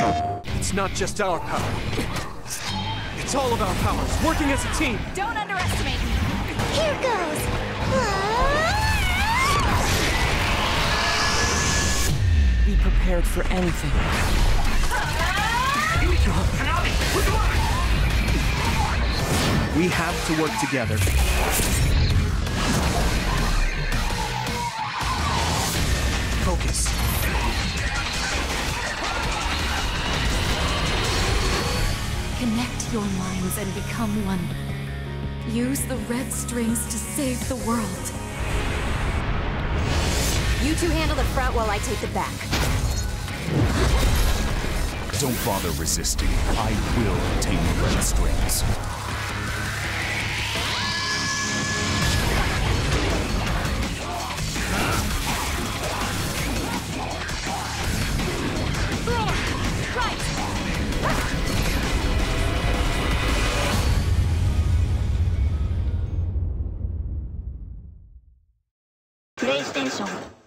It's not just our power. It's all of our powers, working as a team. Don't underestimate me. Here goes. Be prepared for anything. We have to work together. Focus. Connect your minds and become one. Use the red strings to save the world. You two handle the front while I take the back. Don't bother resisting. I will obtain the red strings. PlayStation